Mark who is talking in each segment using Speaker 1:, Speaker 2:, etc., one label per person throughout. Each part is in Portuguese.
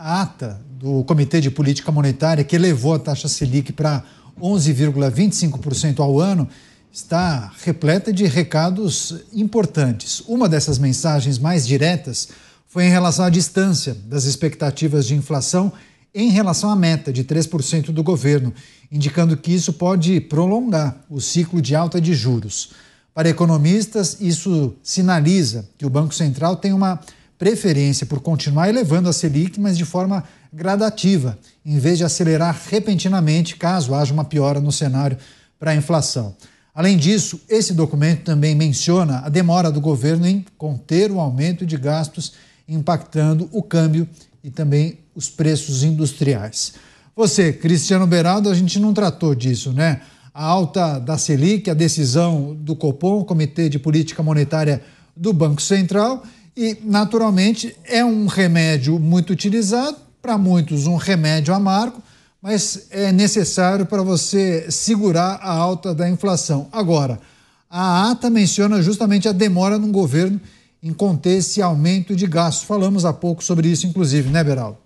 Speaker 1: a ata do Comitê de Política Monetária, que elevou a taxa Selic para 11,25% ao ano, está repleta de recados importantes. Uma dessas mensagens mais diretas foi em relação à distância das expectativas de inflação em relação à meta de 3% do governo, indicando que isso pode prolongar o ciclo de alta de juros. Para economistas, isso sinaliza que o Banco Central tem uma preferência por continuar elevando a Selic, mas de forma gradativa, em vez de acelerar repentinamente caso haja uma piora no cenário para a inflação. Além disso, esse documento também menciona a demora do governo em conter o aumento de gastos, impactando o câmbio e também os preços industriais. Você, Cristiano Beraldo, a gente não tratou disso, né? A alta da Selic, a decisão do Copom, Comitê de Política Monetária do Banco Central, e naturalmente é um remédio muito utilizado, para muitos um remédio amargo, mas é necessário para você segurar a alta da inflação. Agora, a ata menciona justamente a demora no governo em conter esse aumento de gastos. Falamos há pouco sobre isso, inclusive, né, Beraldo?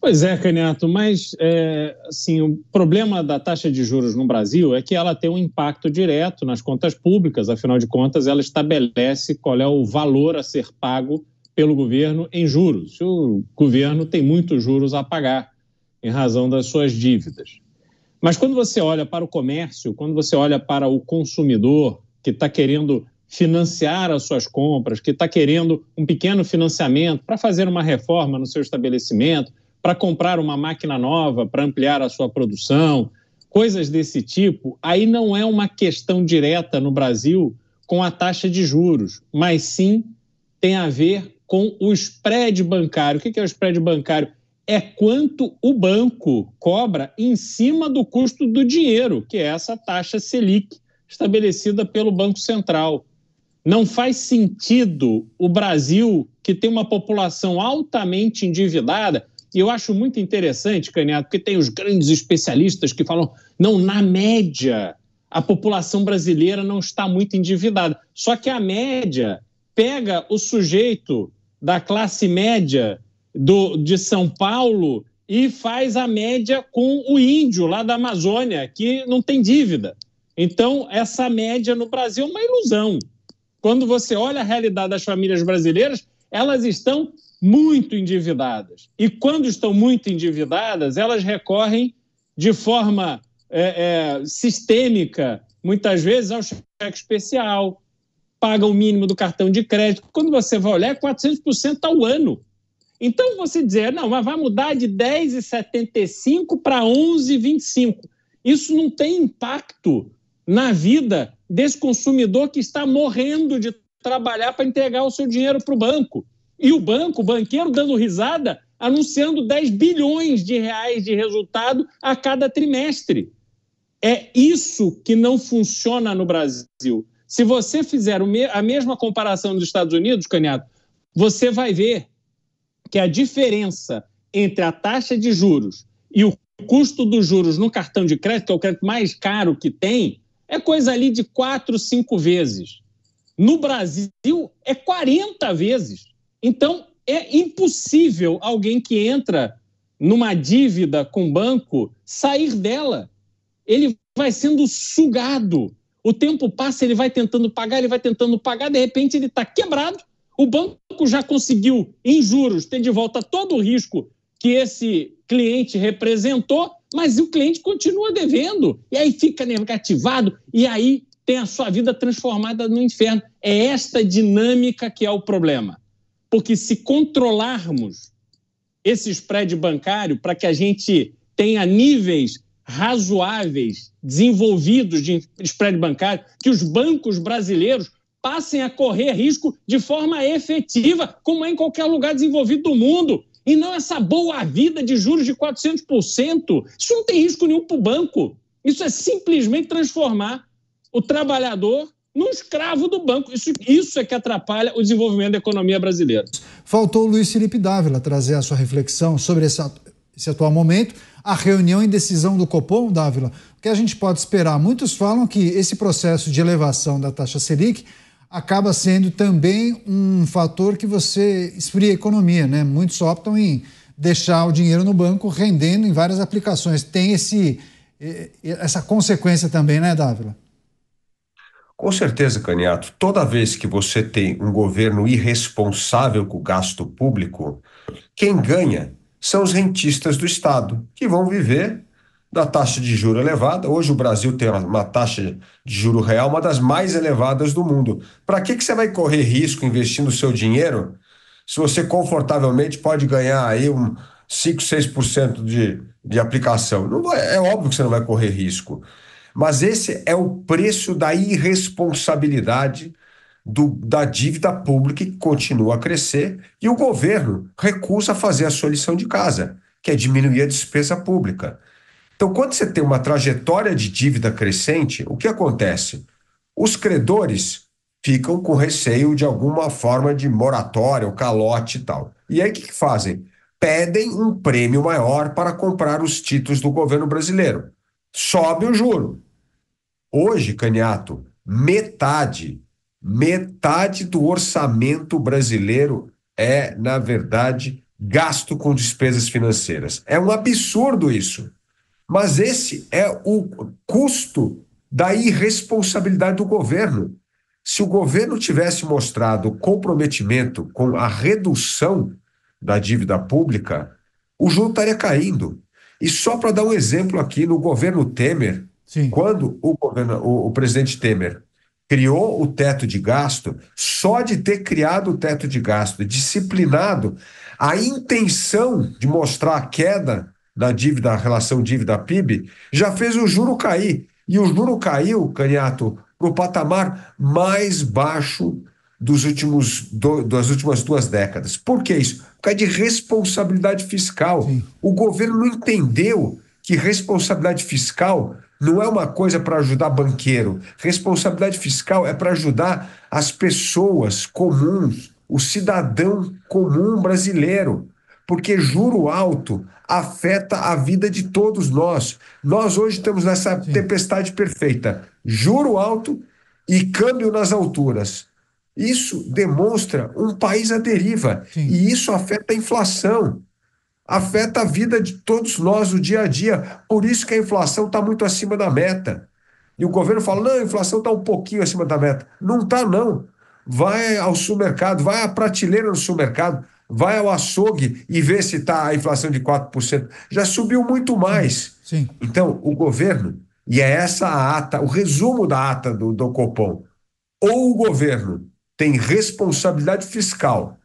Speaker 2: Pois é, Caneto, mas é, assim, o problema da taxa de juros no Brasil é que ela tem um impacto direto nas contas públicas, afinal de contas, ela estabelece qual é o valor a ser pago pelo governo em juros. O governo tem muitos juros a pagar em razão das suas dívidas. Mas quando você olha para o comércio, quando você olha para o consumidor que está querendo financiar as suas compras, que está querendo um pequeno financiamento para fazer uma reforma no seu estabelecimento, para comprar uma máquina nova, para ampliar a sua produção, coisas desse tipo, aí não é uma questão direta no Brasil com a taxa de juros, mas sim tem a ver com o spread bancário. O que é o spread bancário? É quanto o banco cobra em cima do custo do dinheiro, que é essa taxa Selic estabelecida pelo Banco Central. Não faz sentido o Brasil, que tem uma população altamente endividada, e eu acho muito interessante, Caniato, porque tem os grandes especialistas que falam, não, na média, a população brasileira não está muito endividada. Só que a média pega o sujeito da classe média do, de São Paulo e faz a média com o índio lá da Amazônia, que não tem dívida. Então, essa média no Brasil é uma ilusão. Quando você olha a realidade das famílias brasileiras, elas estão muito endividadas. E quando estão muito endividadas, elas recorrem de forma é, é, sistêmica, muitas vezes, ao cheque especial, pagam o mínimo do cartão de crédito. Quando você vai olhar, é 400% ao ano. Então, você dizer, não, mas vai mudar de 10,75 para 11,25. Isso não tem impacto na vida desse consumidor que está morrendo de trabalhar para entregar o seu dinheiro para o banco. E o banco, o banqueiro dando risada, anunciando 10 bilhões de reais de resultado a cada trimestre. É isso que não funciona no Brasil. Se você fizer a mesma comparação nos Estados Unidos, Caniato, você vai ver que a diferença entre a taxa de juros e o custo dos juros no cartão de crédito, que é o crédito mais caro que tem, é coisa ali de quatro, cinco vezes. No Brasil, é 40 vezes. Então, é impossível alguém que entra numa dívida com banco sair dela. Ele vai sendo sugado. O tempo passa, ele vai tentando pagar, ele vai tentando pagar, de repente ele está quebrado. O banco já conseguiu, em juros, ter de volta todo o risco que esse cliente representou, mas o cliente continua devendo. E aí fica negativado, e aí tem a sua vida transformada no inferno. É esta dinâmica que é o problema. Porque se controlarmos esse spread bancário para que a gente tenha níveis razoáveis, desenvolvidos de spread bancário, que os bancos brasileiros passem a correr risco de forma efetiva, como é em qualquer lugar desenvolvido do mundo, e não essa boa vida de juros de 400%. Isso não tem risco nenhum para o banco. Isso é simplesmente transformar o trabalhador num escravo do banco. Isso, isso é que atrapalha o desenvolvimento da economia brasileira.
Speaker 1: Faltou o Luiz Felipe Dávila trazer a sua reflexão sobre esse, esse atual momento, a reunião em decisão do Copom, Dávila. O que a gente pode esperar? Muitos falam que esse processo de elevação da taxa Selic acaba sendo também um fator que você esfria a economia, né? Muitos optam em deixar o dinheiro no banco rendendo em várias aplicações. Tem esse, essa consequência também, né, Dávila?
Speaker 3: Com certeza, Caniato. Toda vez que você tem um governo irresponsável com o gasto público, quem ganha são os rentistas do Estado, que vão viver da taxa de juro elevada. Hoje o Brasil tem uma taxa de juro real, uma das mais elevadas do mundo. Para que, que você vai correr risco investindo o seu dinheiro se você confortavelmente pode ganhar aí um 5, 6% de, de aplicação? Não é óbvio que você não vai correr risco. Mas esse é o preço da irresponsabilidade do, da dívida pública que continua a crescer e o governo recusa fazer a sua lição de casa, que é diminuir a despesa pública. Então, quando você tem uma trajetória de dívida crescente, o que acontece? Os credores ficam com receio de alguma forma de moratória ou calote e tal. E aí o que, que fazem? Pedem um prêmio maior para comprar os títulos do governo brasileiro. Sobe o juro. Hoje, Caniato, metade, metade do orçamento brasileiro é, na verdade, gasto com despesas financeiras. É um absurdo isso. Mas esse é o custo da irresponsabilidade do governo. Se o governo tivesse mostrado comprometimento com a redução da dívida pública, o juro estaria caindo. E só para dar um exemplo aqui, no governo Temer, Sim. quando o, governo, o, o presidente Temer criou o teto de gasto, só de ter criado o teto de gasto, disciplinado a intenção de mostrar a queda da dívida, a relação dívida-PIB, já fez o juro cair. E o juro caiu, Caniato, para o patamar mais baixo dos últimos do, das últimas duas décadas. Por que isso? Por causa de responsabilidade fiscal. Sim. O governo não entendeu que responsabilidade fiscal não é uma coisa para ajudar banqueiro. Responsabilidade fiscal é para ajudar as pessoas comuns, o cidadão comum brasileiro porque juro alto afeta a vida de todos nós. Nós hoje estamos nessa Sim. tempestade perfeita. Juro alto e câmbio nas alturas. Isso demonstra um país à deriva. Sim. E isso afeta a inflação. Afeta a vida de todos nós no dia a dia. Por isso que a inflação está muito acima da meta. E o governo fala: não, a inflação está um pouquinho acima da meta. Não está, não. Vai ao supermercado, vai à prateleira no supermercado vai ao açougue e vê se está a inflação de 4%. Já subiu muito mais.
Speaker 1: Sim.
Speaker 3: Então, o governo, e é essa a ata, o resumo da ata do, do Copom, ou o governo tem responsabilidade fiscal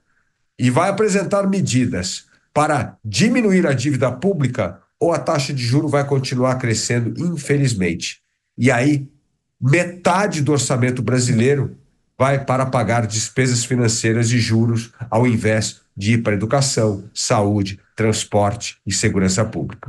Speaker 3: e vai apresentar medidas para diminuir a dívida pública, ou a taxa de juro vai continuar crescendo, infelizmente. E aí, metade do orçamento brasileiro vai para pagar despesas financeiras e juros, ao invés de ir para educação, saúde, transporte e segurança pública.